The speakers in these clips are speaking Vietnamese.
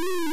Woo!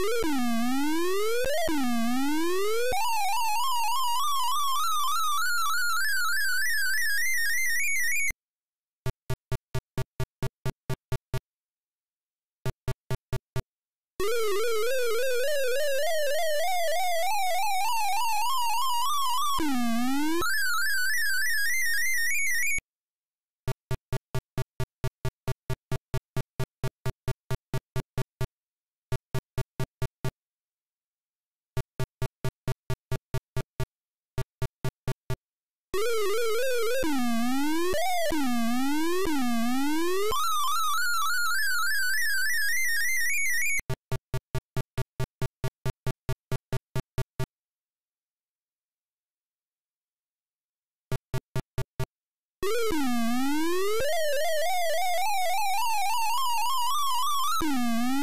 Woo! Música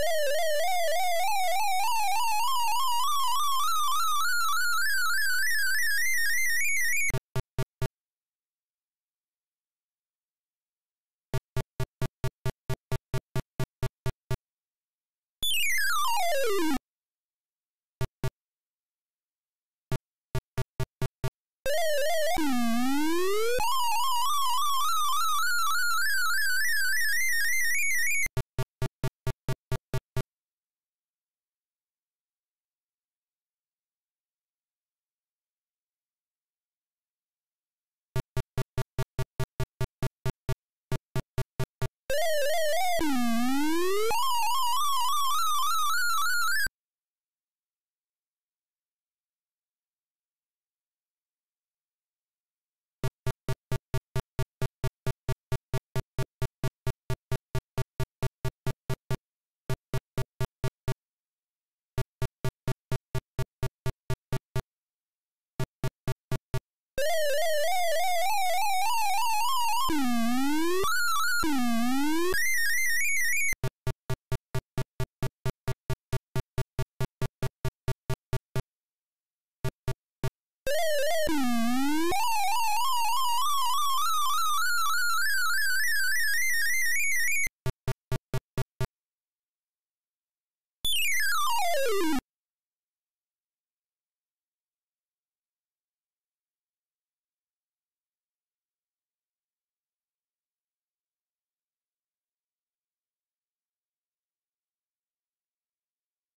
Woo! Woo!